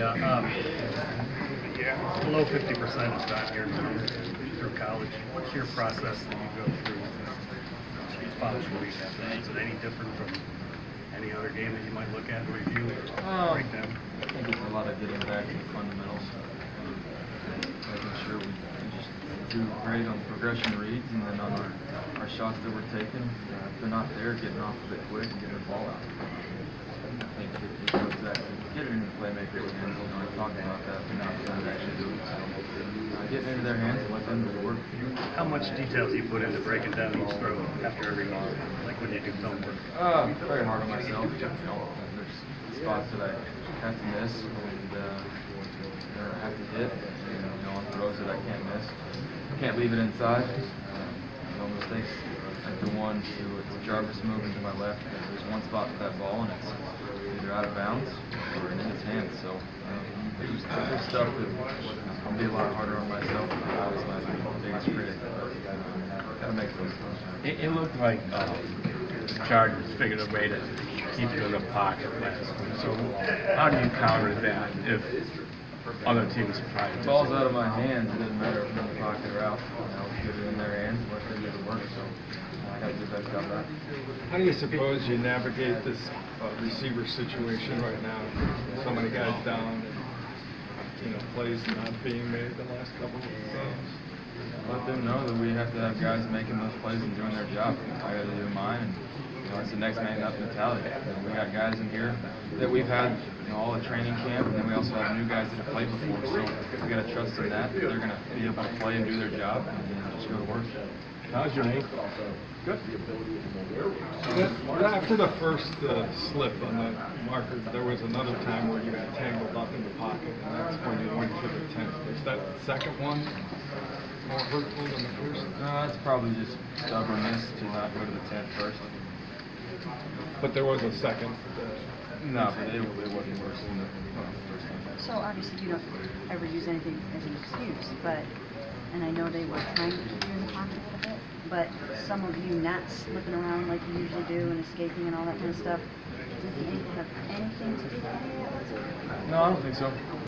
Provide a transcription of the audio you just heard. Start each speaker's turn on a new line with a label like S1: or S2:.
S1: Yeah, um, yeah, below fifty percent is not number through college. What's your process that you go through following? Is it any different from any other game that you might look at, or review,
S2: Um,
S1: break down?
S2: I think it's a lot of getting back to the fundamentals, um, making sure we just do great on progression reads and then on our, our shots that we're taking. Uh, if they're not there, getting off of it quick and getting the ball out. I think it, it goes back to getting into playmakers' hands. You know, I talked about that, but now it's time to actually it. So, uh, getting into their hands and let them do the work.
S1: How much detail do you put into breaking down each throw after every game? Like when you do film work?
S2: Uh, I'm very hard on myself. You know, there's spots that I have to miss and uh, or have to hit. And, you know, on throws that I can't miss. I Can't leave it inside. Um, you know, mistakes like the one to, Jarvis moving to my left. There's one spot for that ball and it's either out of bounds or in his hands. So um, there's, there's stuff that I'll be a lot harder on myself. I was my biggest critic. Gotta make those.
S3: It, it looked like uh, Chargers figured a way to keep you in the pocket. So how do you counter that if other teams try to?
S2: The ball's out of my hands. It doesn't matter if I'm in the pocket or out. You know, get it in their hands, let them do the work. So I got to do the best job of that.
S4: How do you suppose you navigate this uh, receiver situation right now? So many guys down, and, you know, plays not being made the last couple of games.
S2: Let them know that we have to have guys making those plays and doing their job. I got to do mine. And, you know, it's the next man up mentality. You know, we got guys in here that we've had you know, all the training camp, and then we also have new guys that have played before. So we got to trust in that. that They're going to be able to play and do their job, and you know, just go to work.
S3: How's your ankle?
S4: Good. Then, After the first uh, slip on that marker, there was another time where you got tangled up in the pocket, and that's when you went to the tenth. Is that second one more hurtful than the first?
S2: No, it's probably just stubbornness to not go to the 10th first.
S4: But there was a second.
S2: No, but it, it wasn't worse than the first one.
S5: So obviously you don't ever use anything as an excuse, but, and I know they were trying to keep you in the pocket a bit, but some of you not slipping around like you usually do and escaping and all that kind of stuff, did the have anything to do with it?
S2: No, I don't think so.